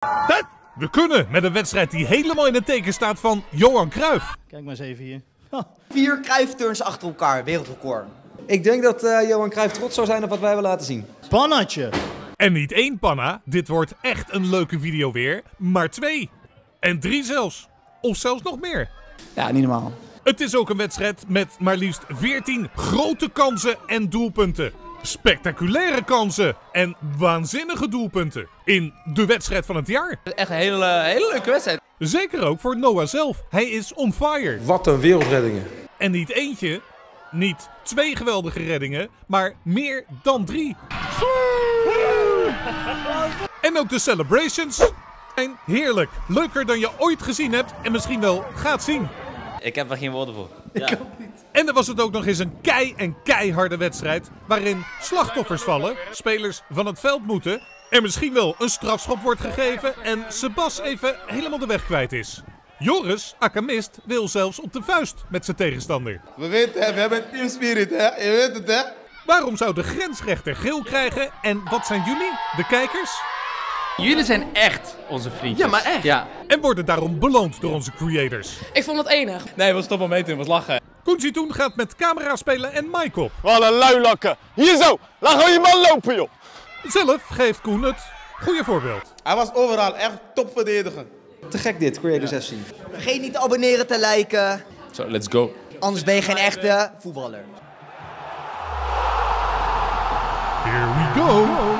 Dat, we kunnen met een wedstrijd die helemaal in het teken staat van Johan Cruijff. Kijk maar eens even hier. Vier Cruijff-turns achter elkaar, wereldrecord. Ik denk dat eh, Johan Cruijff trots zou zijn op wat wij hebben laten zien. Pannatje. En niet één panna, dit wordt echt een leuke video weer, maar twee. En drie zelfs. Of zelfs nog meer. Ja, niet normaal. Het is ook een wedstrijd met maar liefst 14 grote kansen en doelpunten. Spectaculaire kansen en waanzinnige doelpunten. In de wedstrijd van het jaar. Echt een hele, hele leuke wedstrijd. Zeker ook voor Noah zelf. Hij is on fire. Wat een wereldreddingen. En niet eentje, niet twee geweldige reddingen, maar meer dan drie. En ook de celebrations zijn heerlijk. Leuker dan je ooit gezien hebt en misschien wel gaat zien. Ik heb er geen woorden voor. Ja. En dan was het ook nog eens een kei- en keiharde wedstrijd. Waarin slachtoffers vallen, spelers van het veld moeten. Er misschien wel een strafschop wordt gegeven en Sebas even helemaal de weg kwijt is. Joris, Akamist, wil zelfs op de vuist met zijn tegenstander. We weten het, we hebben team spirit, hè? Je weet het, hè? Waarom zou de grensrechter geel krijgen en wat zijn jullie, de kijkers? Jullie zijn echt onze vriendjes. Ja, maar echt. Ja. En worden daarom beloond door onze creators. Ik vond het enig. Nee, we stoppen mee te doen, we lachen. Koenzi toen gaat met camera spelen en Mike op. Wat een luilakken. Hier zo, laat gewoon je man lopen, joh. Zelf geeft Koen het goede voorbeeld. Hij was overal echt topverdediger. Te gek dit, Creators FC. Vergeet niet te abonneren, te liken. Zo, let's go. Anders ben je geen echte voetballer. Here we go.